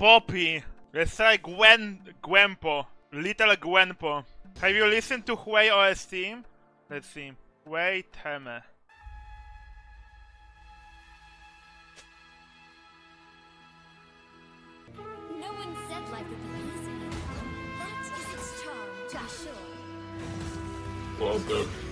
Poppy. Let's try Gwen Gwenpo. Little Gwenpo. Have you listened to Hwei OST? Let's see. Hwei Teme. No one said life would be easy. That is its charm, to. Well done.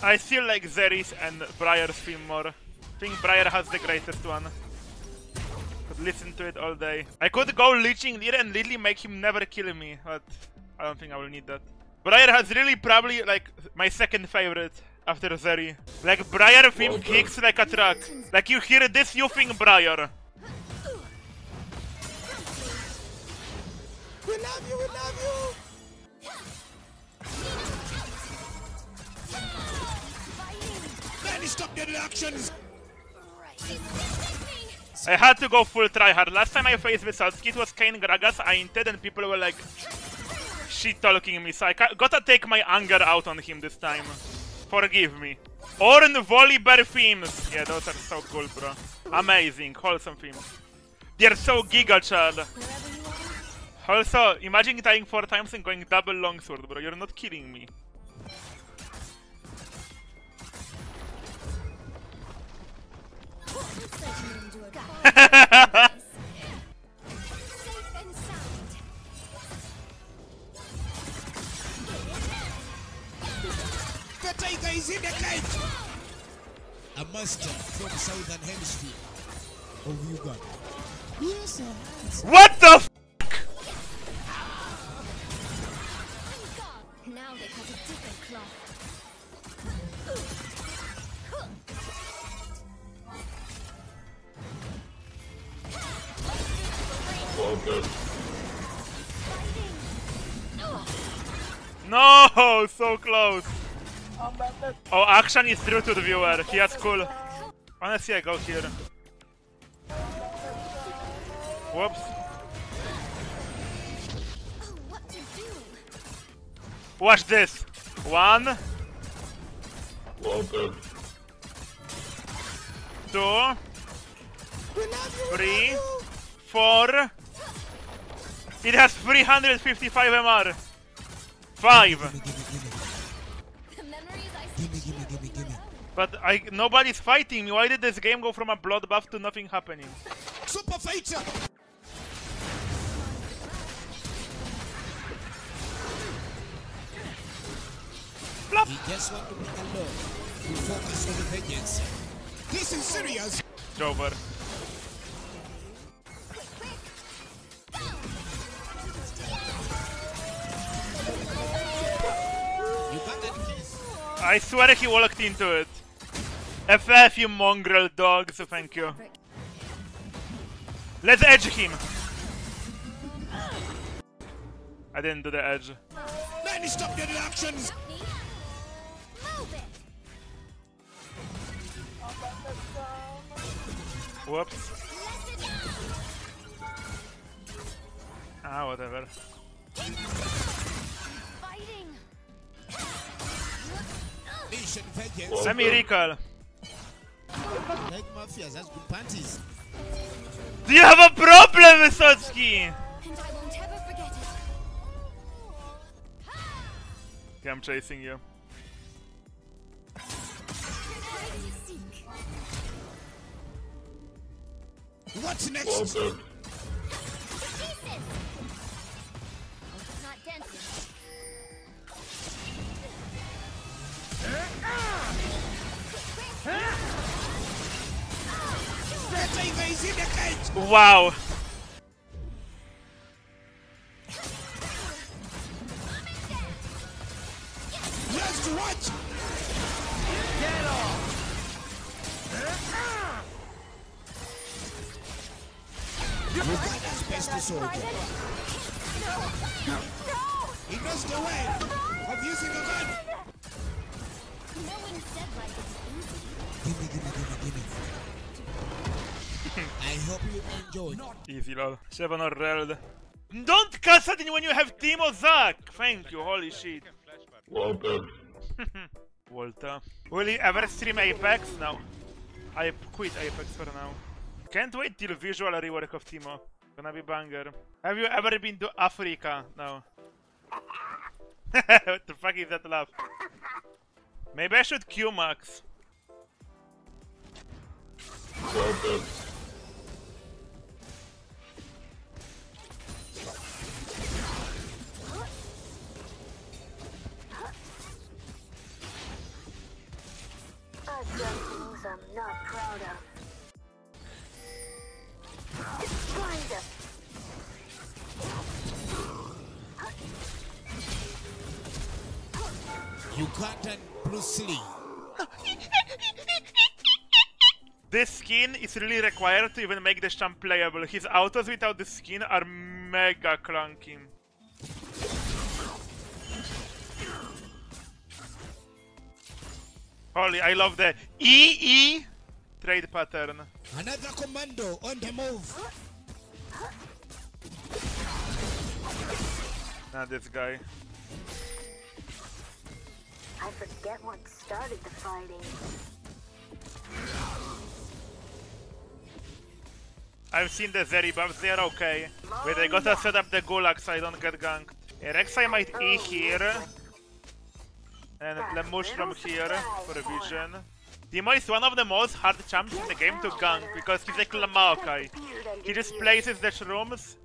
I still like Zeris and Briar's theme more. I think Briar has the greatest one. Could listen to it all day. I could go leeching Leer and literally make him never kill me, but I don't think I will need that. Briar has really probably like my second favorite after Zeri. Like Briar theme Well kicks like a truck. Like you hear this, you think Briar. We love you, we love you. I had to go full tryhard. Last time I faced Wysocki, it was Kayn Gragas, I inted, and people were like shit talking me, so I gotta take my anger out on him this time. Forgive me. Ornn Volibear themes! Yeah, those are so cool, bro. Amazing, wholesome themes. They're so giga chad. Also, imagine dying four times and going double longsword, bro. You're not kidding me. Tiger is in the cage. A master from southern hemisphere of Uganda. Yes, sir. What the f- Now they a different cloth. No, so close. Oh, action is through to the viewer. He has cool. Honestly, I go here. Whoops. Oh, what to? Watch this. One, two, We love you. three, four. It has 355 MR. Five. Gimme, gimme, gimme, The memories I gimme, gimme, gimme, gimme. But I nobody's fighting me. Why did this game go from a bloodbath to nothing happening? Super fighter. Flop. He just want to make a love. We focus on the vengeance. This is serious. It's over. I swear he walked into it. FF, you mongrel dogs, thank you. Let's edge him! I didn't do the edge. Let me stop the actions. Whoops. Ah, whatever. Fighting. Nation vengeance. Semi done. recall. Like mafias, that's good panties. Do you have a problem, Wysocki? And I won't ever forget it. Okay, I'm chasing you. Where do you seek? What's next? Well Wow. Just watch. Get off. Uganda's best soldier. He knows the way of using a gun. No one said life is easy. Gimme, gimme, gimme, gimme. I hope you enjoyed. Easy, lol. Seven or relled. Don't cuss at me when you have Teemo Zac! Thank you, holy shit. Well Walter. Will you ever stream Apex? No. I quit Apex for now. Can't wait till visual rework of Teemo. Gonna be banger. Have you ever been to Africa? No. what the fuck is that laugh? Maybe I should Q Max. Well Bruce Lee. This skin is really required to even make the champ playable. His autos without the skin are mega clunky. Holy, I love the EE trade pattern. Another commando on the move. Not this guy. Forget what started the fighting. I've seen the Zeri buffs, they're okay. Wait, I gotta set up the Gulag so I don't get ganked. Yeah, Rek'Sai might E oh. here. And the from here for a vision. Teemo is one of the most hard champs in the game to gank because he's like Maokai. He just places the shrooms.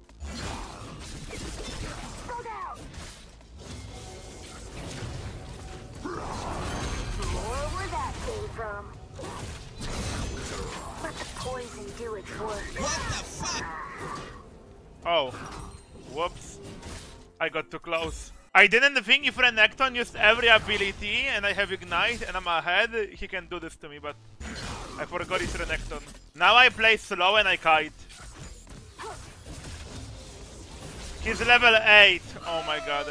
Got too close. I didn't think if Renekton used every ability and I have Ignite and I'm ahead, he can do this to me, but I forgot it's Renekton. Now I play slow and I kite. He's level 8. Oh my god.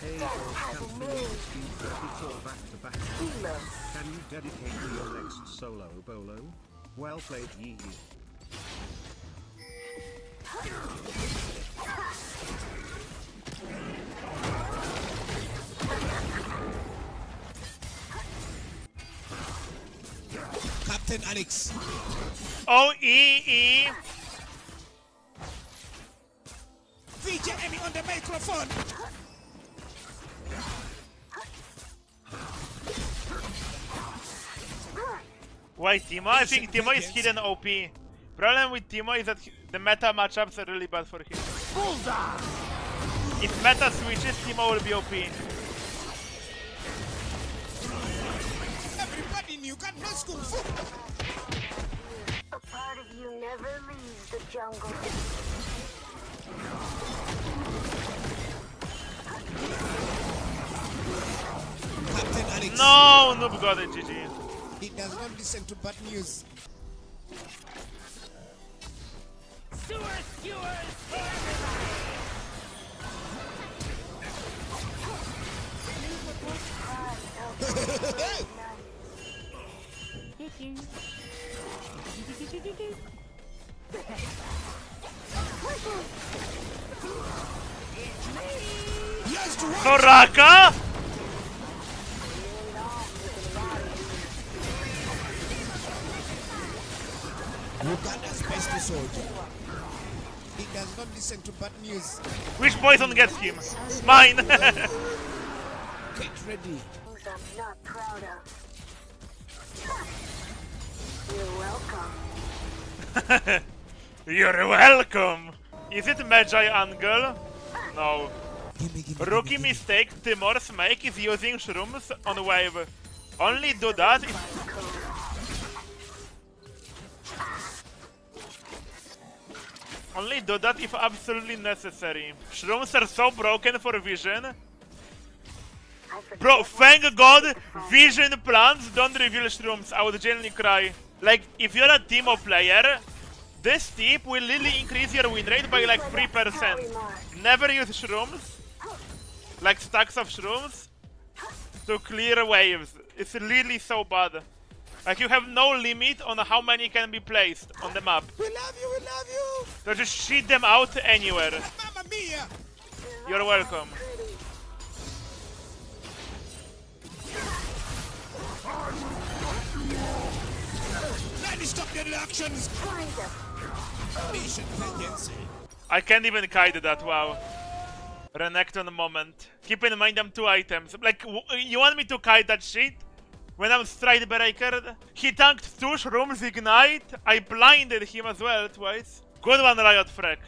Hey, all champions, Speed 34 back to back. Can you dedicate me your next solo bolo? Well played, Yee. Captain Alex. Oh, E, E. VJ Emmy on the microphone. Why Teemo? I think Teemo is hidden OP. Problem with Teemo is that he- the meta matchups are really bad for him. If meta switches, Teemo will be OP. Everybody in Uganda knows Kung Fu. A part of you never leaves the jungle. Captain Alex. No, noob got it, GG. He does not listen to bad news. Sewer skewers for everybody! Koraka! He does not listen to bad news. Which poison gets him? Mine! Get ready. I'm not proud of. You're welcome. You're welcome! Is it Magi Angle? No. Gimme, gimme, Rookie gimme, mistake Teemo's make is using shrooms on wave. Only do that if... Only do that if absolutely necessary. Shrooms are so broken for vision. Bro, thank god vision plants don't reveal shrooms. I would genuinely cry. Like, if you're a Teemo player, this tip will really increase your win rate by like 3%. Never use shrooms, like stacks of shrooms, to clear waves. It's really so bad. Like, you have no limit on how many can be placed on the map. We love you, we love you. So just shit them out anywhere. Mamma mia. You're welcome. Let me stop your actions. kind of. Nation. I can't even kite that, wow. Renekton moment. Keep in mind them two items. Like, w- you want me to kite that shit? When I'm Stridebreaker? He tanked two shrooms ignite. I blinded him as well twice. Good one, Riot Phreak.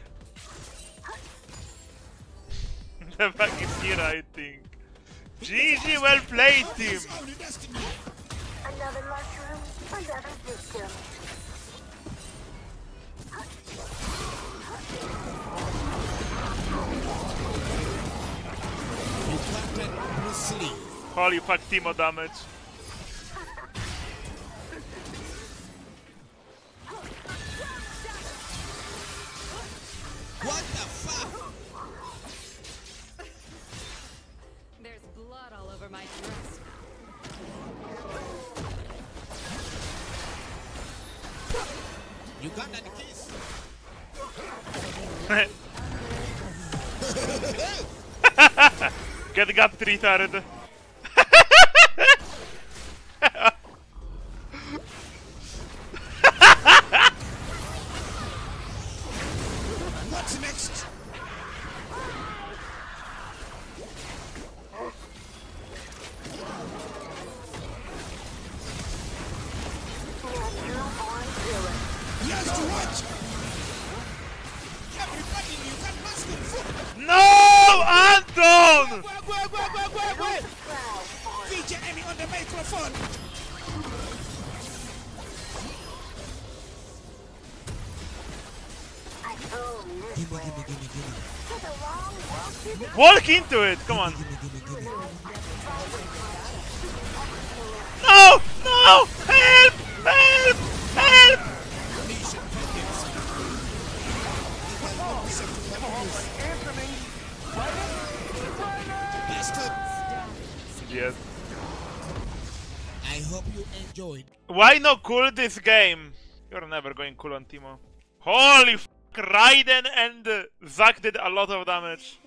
the fuck is here, I think. GG, well played, team. It's only destiny. Another mushroom, another victim. You planted Bruce Lee. Holy fuck, Teemo damage. You got that kiss. Get the gun 3000. Gimme, gimme, gimme, gimme. The Walk into it, come on. Why no cool this game? You're never going cool on Teemo. Holy f***, Raiden and Zac did a lot of damage.